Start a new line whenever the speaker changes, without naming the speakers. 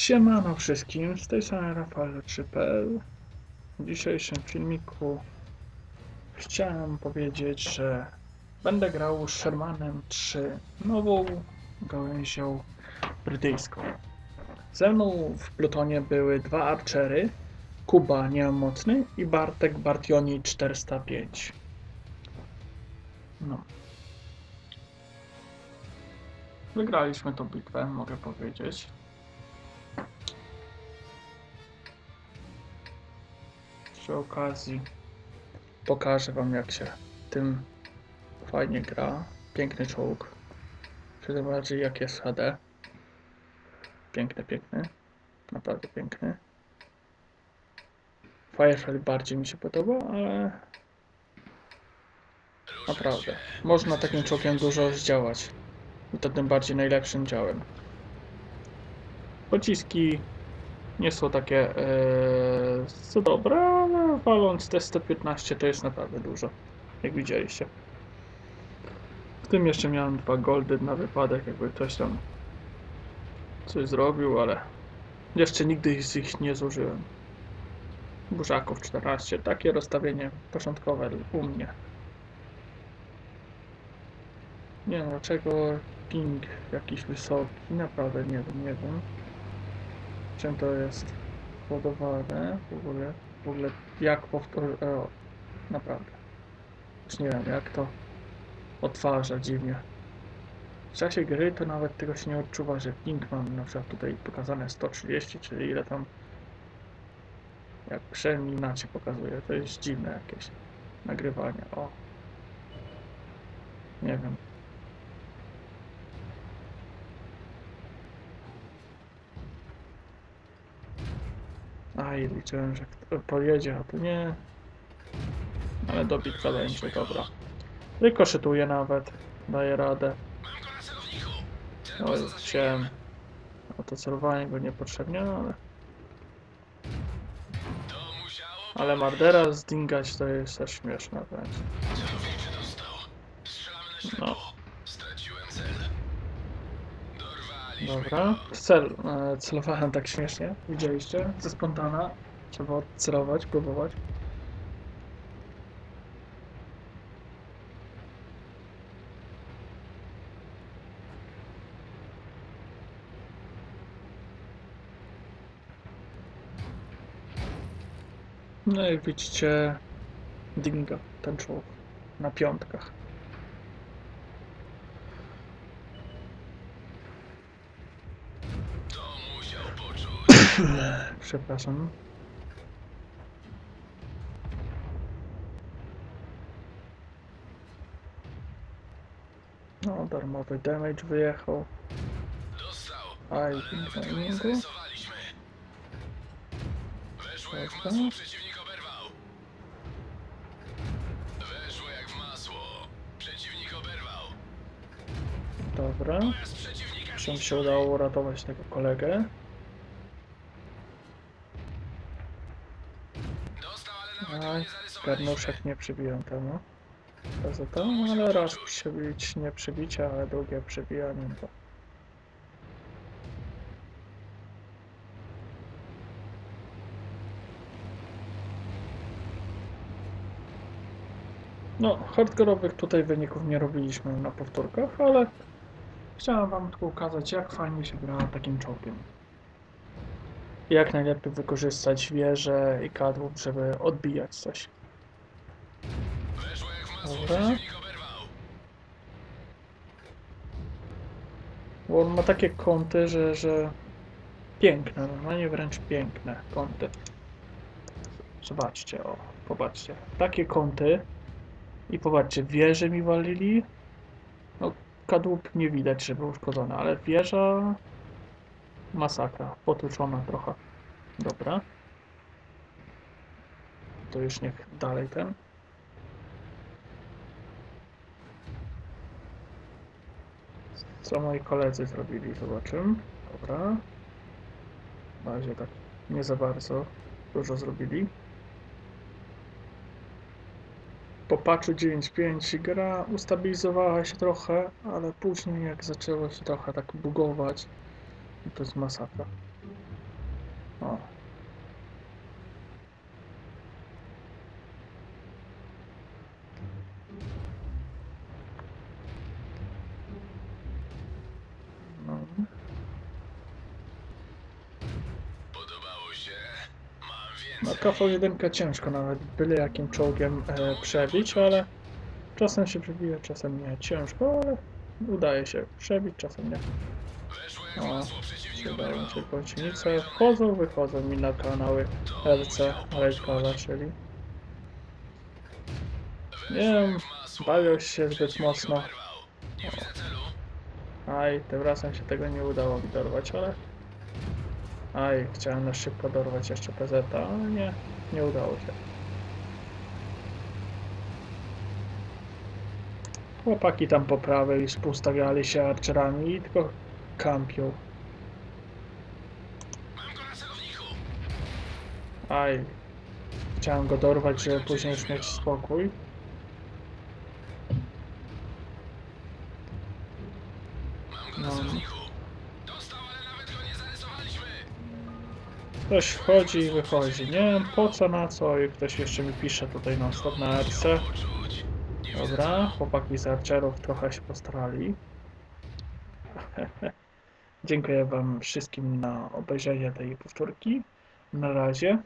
Siemano wszystkim, z tej strony Rafał 3.pl. W dzisiejszym filmiku chciałem powiedzieć, że będę grał Shermanem 3 nową gałęzią brytyjską. Ze mną w plutonie były dwa archery, Kuba Nieomocny i Bartek Bartioni 405. No. Wygraliśmy tą bitwę, mogę powiedzieć. Przy okazji pokażę wam jak się tym fajnie gra. Piękny czołg. Przede bardziej jak jest HD. Piękny, piękny. Naprawdę piękny. Firefly bardziej mi się podoba, ale naprawdę. Można takim czołgiem dużo zdziałać. I to tym bardziej najlepszym działem. Pociski nie są takie e, co dobre, ale waląc te 115 to jest naprawdę dużo, jak widzieliście. W tym jeszcze miałem dwa goldy na wypadek, jakby ktoś tam coś zrobił, ale jeszcze nigdy z ich nie zużyłem. Burzaków 14, takie rozstawienie początkowe u mnie. Nie wiem dlaczego ping jakiś wysoki, naprawdę nie wiem, nie wiem czym to jest spowodowane w ogóle, w ogóle jak powtórzyć, o, naprawdę, już nie wiem jak to odtwarza dziwnie. W czasie gry to nawet tego się nie odczuwa, że ping mam na przykład tutaj pokazane 130, czyli ile tam jak inaczej pokazuje, to jest dziwne jakieś nagrywanie, o. Nie wiem. Aj, liczyłem, że pojedzie, a tu nie. Ale dobitka będzie, dobra. Rykoszytuje nawet, daje radę. Oj, chciałem. O to celowanie go niepotrzebnie, ale... Ale Mardera zdingać to jest też śmieszne wręcz. No. Dobra. Cel, e, celowałem tak śmiesznie. Widzieliście? Ze spontana. Trzeba odcelować, próbować. No i widzicie Dinga, ten czołg, na piątkach. Przepraszam. No, darmowy damage wyjechał. Aj, na innego. Dobra.
Przeciwnik oberwał. Weszło jak w masło. Przeciwnik oberwał.
Dobra.
Z przeciwnika
Czy mi się udało uratować tego kolegę?
dostał, ale nawet go
Aj, garnuszek nie przybiłem temu. Za to, no ale raz przybić, nie przybicie, ale drugie przybijanie to. No, hardkorowych tutaj wyników nie robiliśmy na powtórkach, ale chciałem wam tylko ukazać, jak fajnie się gra takim czołgiem. Jak najlepiej wykorzystać wieże i kadłub, żeby odbijać coś. Dobra. Bo on ma takie kąty, że, że piękne, normalnie wręcz piękne kąty. Zobaczcie, o, popatrzcie. Takie kąty i popatrzcie, wieże mi walili. No, kadłub nie widać, żeby uszkodzony, ale wieża masakra, potłuczona trochę. Dobra. To już niech dalej ten. Co moi koledzy zrobili, zobaczymy. Dobra. Na razie tak nie za bardzo dużo zrobili. Po patchu 9.5 gra ustabilizowała się trochę, ale później jak zaczęło się trochę tak bugować, to jest masakra. O. No.
Podobało się? Mam
No
więcej.
KV1 ciężko nawet byle jakim czołgiem e, przebić, ale czasem się przebija, czasem nie. Ciężko, ale udaje się przebić, czasem nie.
Weszło
O, Przydają
oberwał.
się gąsienice, wchodzą, wychodzą mi na kanały LC Rejkowa, czyli nie wiem, bawią się zbyt mocno. Aj, tym razem się tego nie udało mi dorwać, ale... Aj, chciałem na szybko dorwać jeszcze PZ, ale nie, nie udało się. Chłopaki tam po prawej poustawiali się archerami i tylko kampią.
Na.
Aj, chciałem go dorwać, żeby później już mieć spokój.
Na
No. Ktoś wchodzi i wychodzi. Nie wiem po co, na co i ktoś jeszcze mi pisze tutaj non stop na
widzę
Dobra, chłopaki z Archerów trochę się postarali. Dziękuję wam wszystkim na obejrzenie tej powtórki. Na razie.